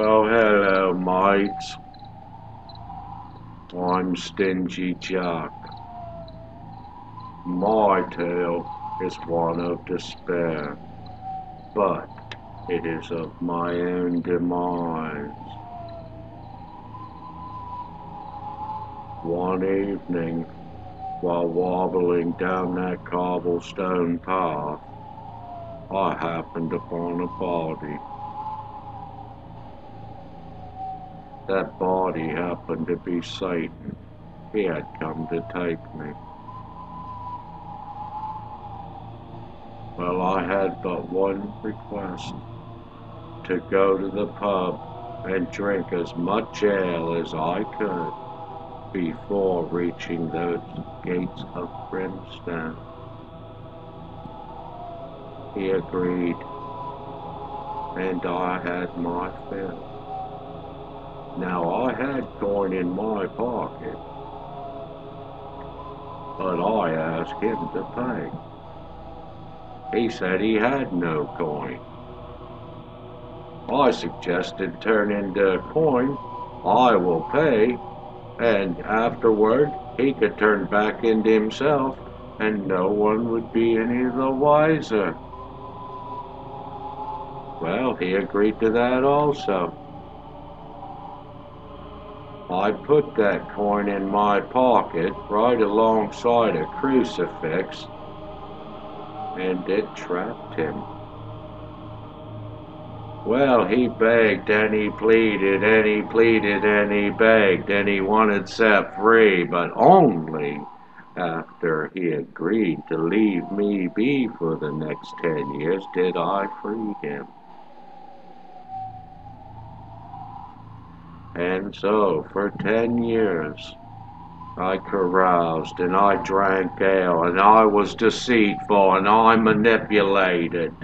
Well, hello, mates. I'm Stingy Jack. My tale is one of despair, but it is of my own demise. One evening, while wobbling down that cobblestone path, I happened upon a body. That body happened to be Satan. He had come to take me. Well, I had but one request to go to the pub and drink as much ale as I could before reaching those gates of brimstone. He agreed, and I had my fill. Now I had coin in my pocket, but I asked him to pay. He said he had no coin. I suggested turn into a coin, I will pay, and afterward he could turn back into himself and no one would be any the wiser. Well, he agreed to that also. I put that coin in my pocket right alongside a crucifix, and it trapped him. Well, he begged and he pleaded and he pleaded and he begged and he wanted set free, but only after he agreed to leave me be for the next ten years did I free him. And so, for ten years, I caroused and I drank ale and I was deceitful and I manipulated.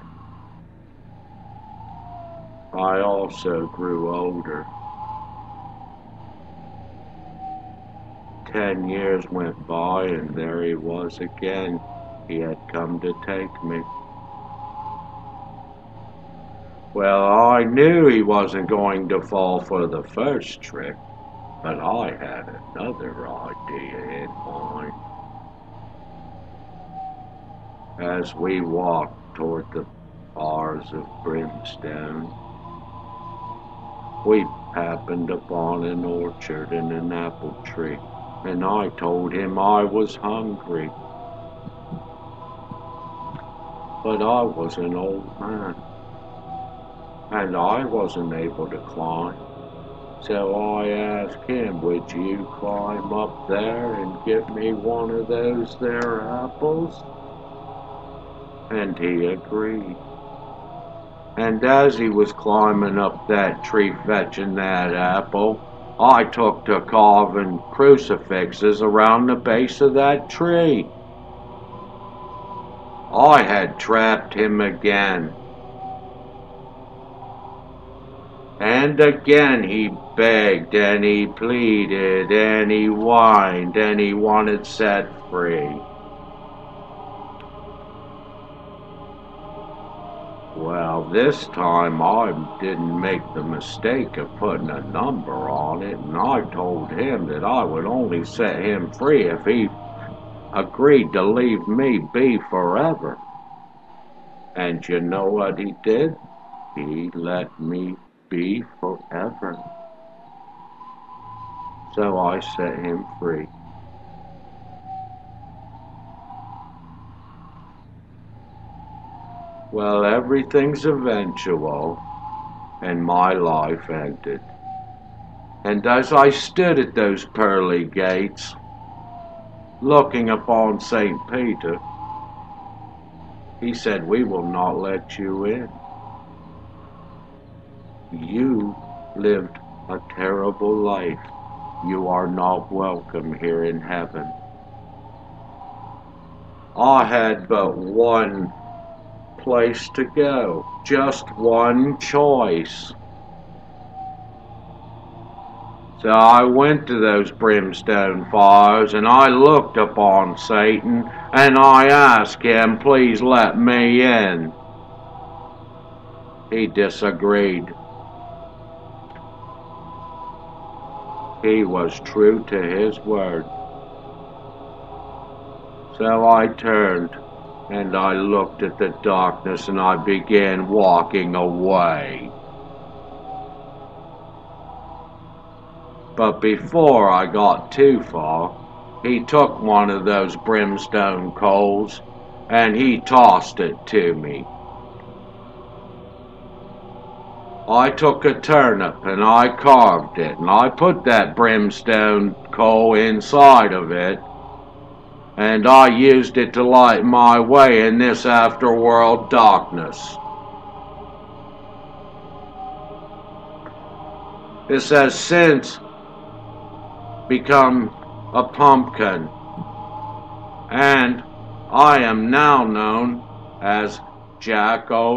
I also grew older. Ten years went by and there he was again. He had come to take me. Well, I knew he wasn't going to fall for the first trick, but I had another idea in mind. As we walked toward the bars of brimstone, we happened upon an orchard and an apple tree, and I told him I was hungry. But I was an old man and I wasn't able to climb. So I asked him, would you climb up there and give me one of those there apples? And he agreed. And as he was climbing up that tree fetching that apple, I took to carving crucifixes around the base of that tree. I had trapped him again And again he begged and he pleaded and he whined and he wanted set free. Well, this time I didn't make the mistake of putting a number on it, and I told him that I would only set him free if he agreed to leave me be forever. And you know what he did? He let me be forever. So I set him free. Well, everything's eventual, and my life ended. And as I stood at those pearly gates, looking upon St. Peter, he said, We will not let you in. You lived a terrible life. You are not welcome here in heaven. I had but one place to go, just one choice. So I went to those brimstone fires and I looked upon Satan and I asked him, please let me in. He disagreed. He was true to his word. So I turned and I looked at the darkness and I began walking away. But before I got too far, he took one of those brimstone coals and he tossed it to me. I took a turnip and I carved it and I put that brimstone coal inside of it and I used it to light my way in this afterworld darkness. This has since become a pumpkin. And I am now known as Jack O'